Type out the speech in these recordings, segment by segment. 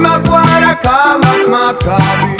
Koyma bu ara kalmak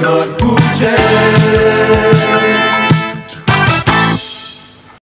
not pójdzie.